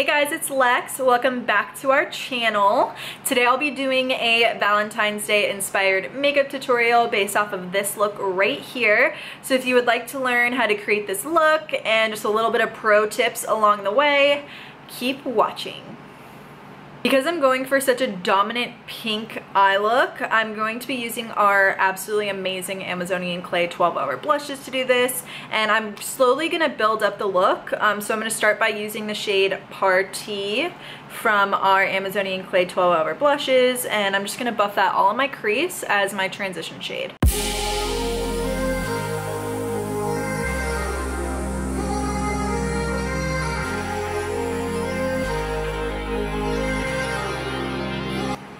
Hey guys, it's Lex. Welcome back to our channel. Today I'll be doing a Valentine's Day inspired makeup tutorial based off of this look right here. So if you would like to learn how to create this look and just a little bit of pro tips along the way, keep watching. Because I'm going for such a dominant pink eye look, I'm going to be using our absolutely amazing Amazonian Clay 12 hour blushes to do this. And I'm slowly gonna build up the look. Um, so I'm gonna start by using the shade Party from our Amazonian Clay 12 hour blushes. And I'm just gonna buff that all in my crease as my transition shade.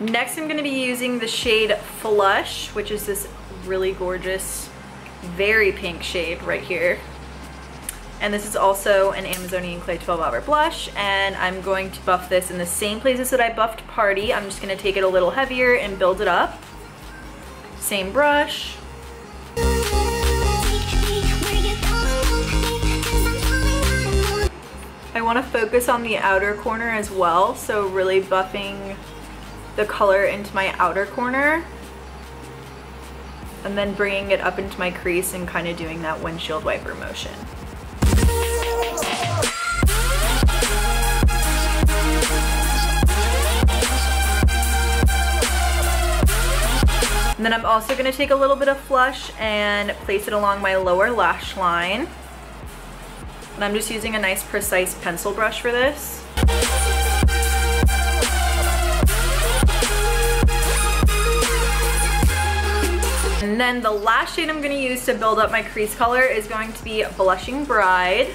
Next I'm going to be using the shade Flush, which is this really gorgeous, very pink shade right here. And this is also an Amazonian Clay 12 hour blush and I'm going to buff this in the same places that I buffed Party. I'm just going to take it a little heavier and build it up. Same brush. I want to focus on the outer corner as well, so really buffing the color into my outer corner and then bringing it up into my crease and kind of doing that windshield wiper motion. And then I'm also going to take a little bit of flush and place it along my lower lash line. And I'm just using a nice precise pencil brush for this. And then the last shade I'm gonna use to build up my crease color is going to be Blushing Bride.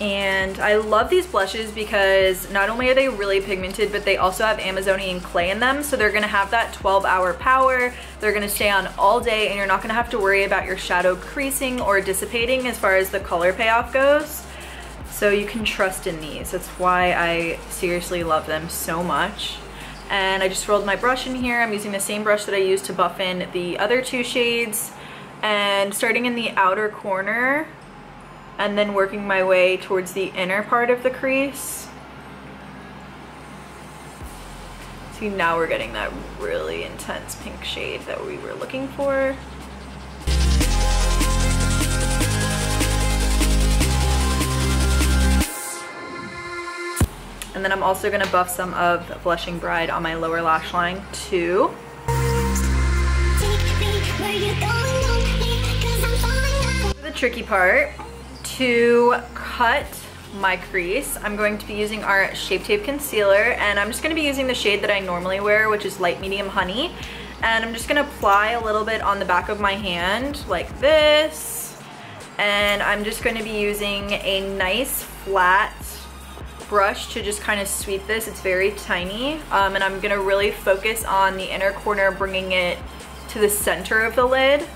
And I love these blushes because not only are they really pigmented, but they also have Amazonian clay in them. So they're gonna have that 12 hour power. They're gonna stay on all day and you're not gonna have to worry about your shadow creasing or dissipating as far as the color payoff goes. So you can trust in these. That's why I seriously love them so much and I just rolled my brush in here. I'm using the same brush that I used to buff in the other two shades and starting in the outer corner and then working my way towards the inner part of the crease. See now we're getting that really intense pink shade that we were looking for. And then I'm also gonna buff some of Blushing Bride on my lower lash line too. The tricky part, to cut my crease, I'm going to be using our Shape Tape Concealer and I'm just gonna be using the shade that I normally wear, which is Light Medium Honey. And I'm just gonna apply a little bit on the back of my hand like this. And I'm just gonna be using a nice flat brush to just kind of sweep this. It's very tiny. Um, and I'm gonna really focus on the inner corner, bringing it to the center of the lid.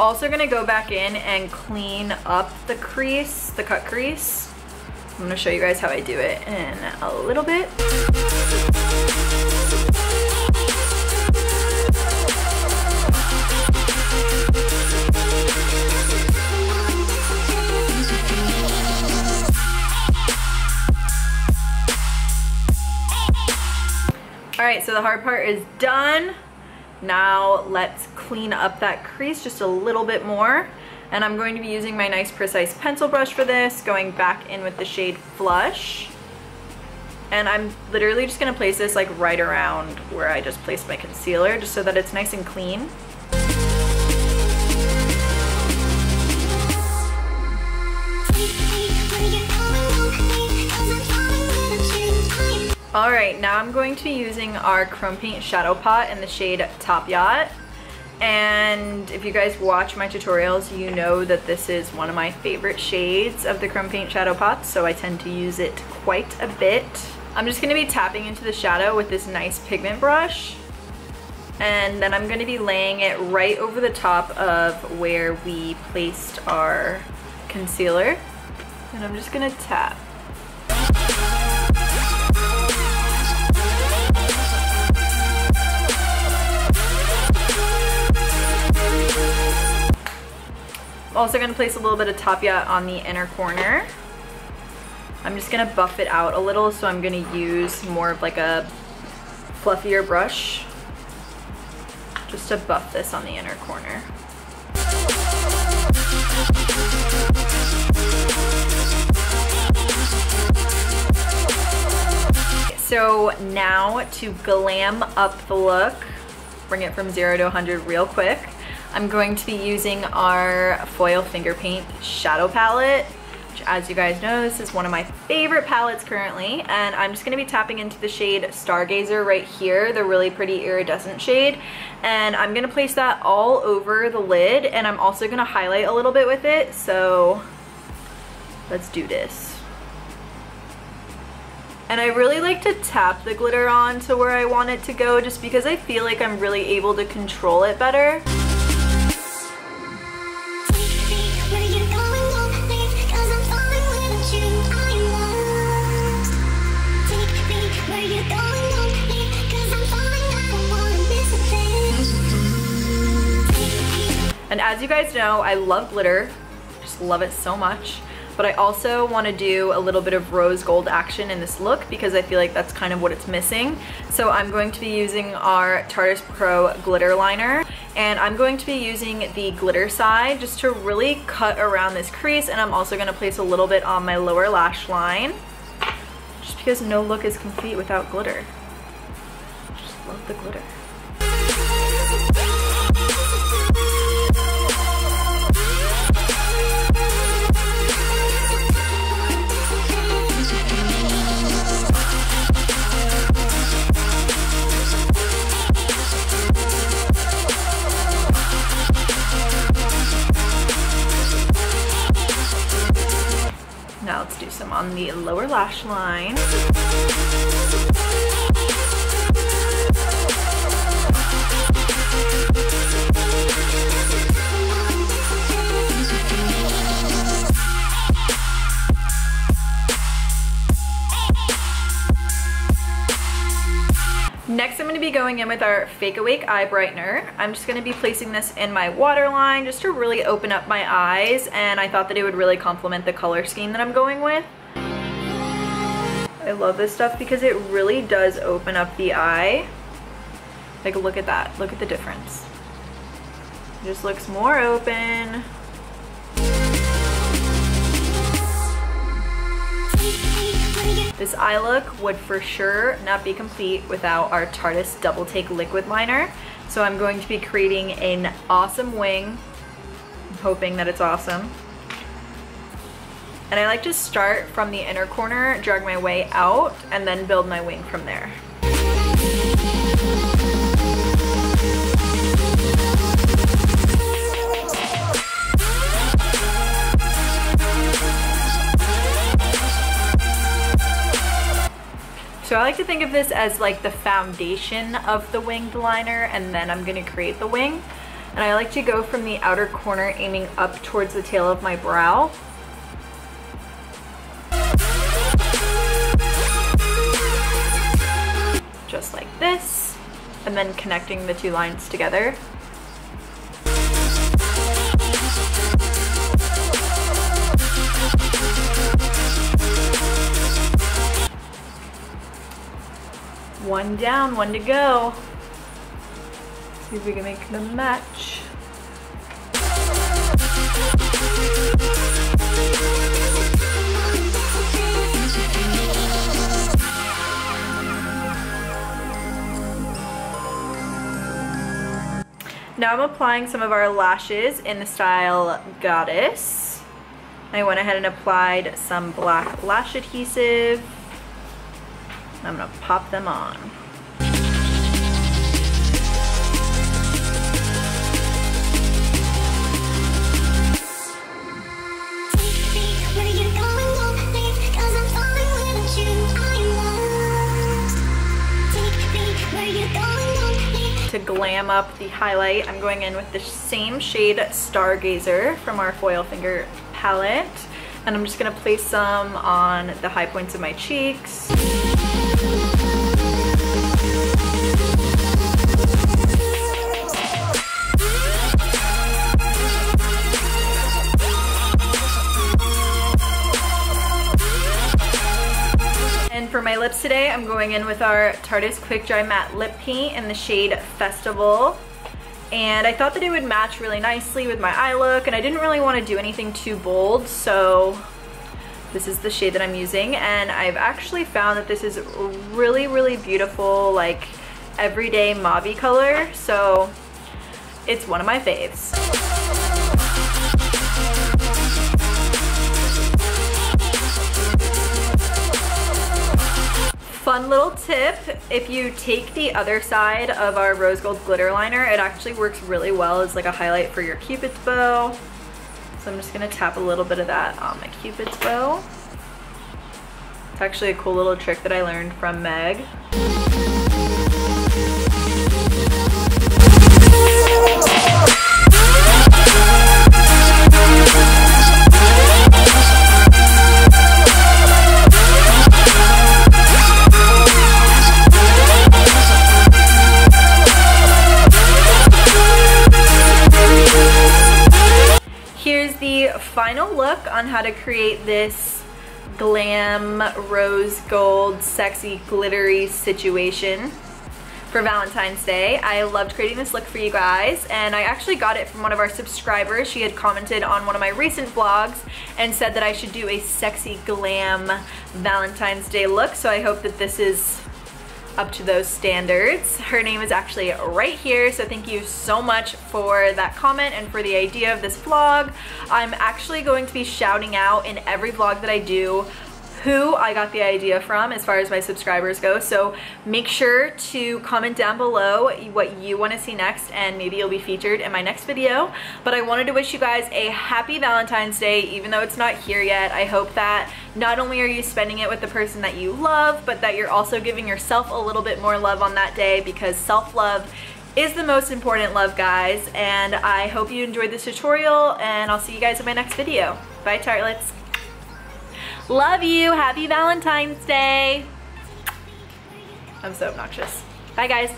Also gonna go back in and clean up the crease, the cut crease. I'm gonna show you guys how I do it in a little bit. All right, so the hard part is done. Now let's clean up that crease just a little bit more. And I'm going to be using my nice precise pencil brush for this, going back in with the shade Flush. And I'm literally just gonna place this like right around where I just placed my concealer, just so that it's nice and clean. All right, now I'm going to be using our Chrome Paint Shadow Pot in the shade Top Yacht. And if you guys watch my tutorials, you know that this is one of my favorite shades of the Chrome Paint Shadow Pots, so I tend to use it quite a bit. I'm just gonna be tapping into the shadow with this nice pigment brush. And then I'm gonna be laying it right over the top of where we placed our concealer. And I'm just gonna tap. Also gonna place a little bit of Top Yacht on the inner corner. I'm just gonna buff it out a little, so I'm gonna use more of like a fluffier brush just to buff this on the inner corner. So now to glam up the look, bring it from zero to 100 real quick, I'm going to be using our Foil Finger Paint Shadow Palette, which as you guys know, this is one of my favorite palettes currently, and I'm just gonna be tapping into the shade Stargazer right here, the really pretty iridescent shade, and I'm gonna place that all over the lid, and I'm also gonna highlight a little bit with it, so let's do this. And I really like to tap the glitter on to where I want it to go just because I feel like I'm really able to control it better. As you guys know, I love glitter, just love it so much. But I also want to do a little bit of rose gold action in this look because I feel like that's kind of what it's missing. So I'm going to be using our Tarteist Pro glitter liner and I'm going to be using the glitter side just to really cut around this crease and I'm also going to place a little bit on my lower lash line just because no look is complete without glitter. Just love the glitter. On the lower lash line. Next, I'm going to be going in with our Fake Awake Eye Brightener. I'm just going to be placing this in my waterline just to really open up my eyes, and I thought that it would really complement the color scheme that I'm going with. I love this stuff because it really does open up the eye. Like, look at that. Look at the difference. It just looks more open. This eye look would for sure not be complete without our Tarteist Double Take Liquid Liner. So I'm going to be creating an awesome wing. I'm hoping that it's awesome. And I like to start from the inner corner, drag my way out, and then build my wing from there. So I like to think of this as like the foundation of the winged liner and then I'm gonna create the wing. And I like to go from the outer corner aiming up towards the tail of my brow. Just like this. And then connecting the two lines together. One down, one to go. See if we can make them match. Now I'm applying some of our lashes in the style Goddess. I went ahead and applied some black lash adhesive. I'm gonna pop them on. To glam up the highlight, I'm going in with the same shade Stargazer from our Foil Finger palette. And I'm just gonna place some on the high points of my cheeks. For my lips today, I'm going in with our Tarteist Quick Dry Matte Lip Paint in the shade Festival and I thought that it would match really nicely with my eye look and I didn't really want to do anything too bold so this is the shade that I'm using and I've actually found that this is really really beautiful like everyday mauve color so it's one of my faves. Fun little tip, if you take the other side of our rose gold glitter liner, it actually works really well as like a highlight for your cupid's bow. So I'm just gonna tap a little bit of that on my cupid's bow. It's actually a cool little trick that I learned from Meg. Final look on how to create this glam rose gold sexy glittery situation for Valentine's Day. I loved creating this look for you guys and I actually got it from one of our subscribers. She had commented on one of my recent vlogs and said that I should do a sexy glam Valentine's Day look so I hope that this is up to those standards. Her name is actually right here, so thank you so much for that comment and for the idea of this vlog. I'm actually going to be shouting out in every vlog that I do who I got the idea from as far as my subscribers go. So make sure to comment down below what you want to see next and maybe you'll be featured in my next video. But I wanted to wish you guys a happy Valentine's Day even though it's not here yet. I hope that not only are you spending it with the person that you love, but that you're also giving yourself a little bit more love on that day because self-love is the most important love guys and I hope you enjoyed this tutorial and I'll see you guys in my next video. Bye tartelettes. Love you. Happy Valentine's Day. I'm so obnoxious. Bye, guys.